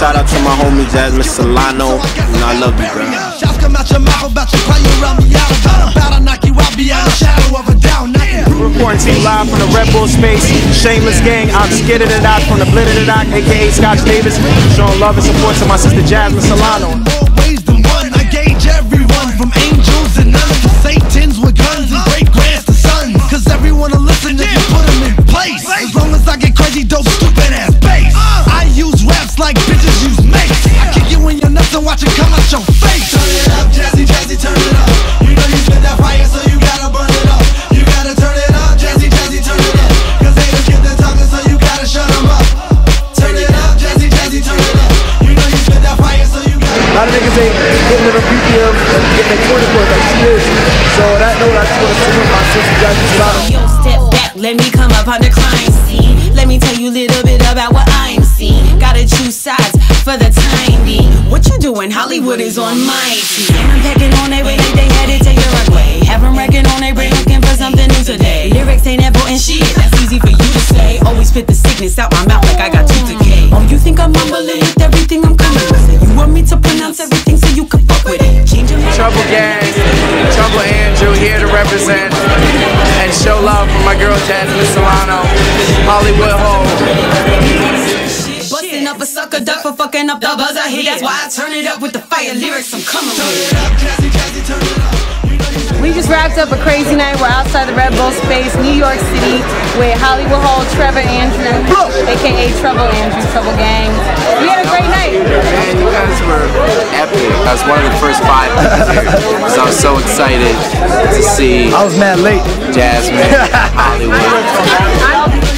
shout out to my homie Jasmine Solano. You know, I love you, bro. Shots come out your mouth about your play around me out. About about to knock you out beyond the shadow of a doubt. Reporting to you live from the Red Bull space. Shameless gang, I'm skidded it out from the Blitted it out, aka Scotch Davis. Showing love and support to my sister Jasmine Solano. Turn it up, Jazzy, Jazzy, turn it up. You know you that fire, so you gotta burn it up. You gotta turn it up, Jazzy, Jazzy, turn it up. Cause haters get the talking, so you gotta shut them up. Turn it up, Jazzy, Jazzy, turn it up. You know you that fire, so you gotta. A lot of niggas ain't getting BPM getting their 20 points like. So that note, I just salute my sister. Yo, step back, let me come up on the crime scene. Let me tell you little bit doing? Hollywood is on my team. I'm packing on their way like they headed to Uruguay. Have them wrecking on their brain, looking for something new today. Lyrics ain't ever and shit, that's easy for you to say. Always spit the sickness out my mouth like I got tooth decay. Oh, you think I'm mumbling with everything I'm coming with? You want me to pronounce everything so you can fuck with it? Change your. Trouble Gang, Trouble Andrew here to represent and show love for my girl Jasmine Solano, Hollywood Holt. Busting up a sucker duck for fucking up the buzzer hit. That's why I turn it up with the fire lyrics I'm coming with. We just wrapped up a crazy night. We're outside the Red Bull space, New York City, with Hollywood Holt, Trevor Andrew, aka Trouble Andrew, Trouble Gang. We had a great night. Man, you guys were epic. I was one of the first five people here because I was so excited to see I was mad late. Jasmine, Hollywood.